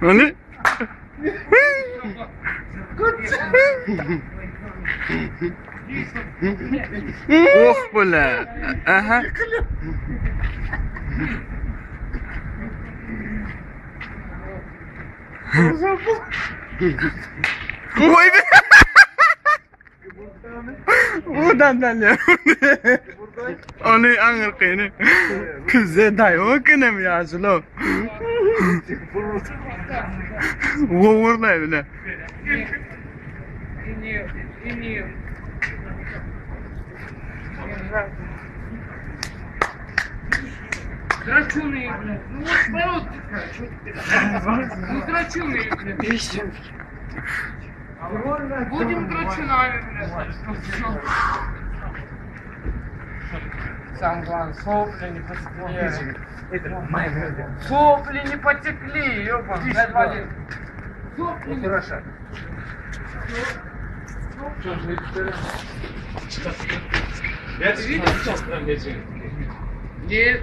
Hani? oh bula. Aha. Koy be. Buradan dalıyor. Onu hani anır kıyını. Kızı dayı o kınım ya Zulu. Vurla bile. Iniyor, iniyor. Драчуные, блядь. Ну вот народ Ну драчуные, блядь. Будем драчунами, блядь. Самое главное, сопли не потекли. Сопли не потекли, ёбан. Сопли не Хорошо. Нет.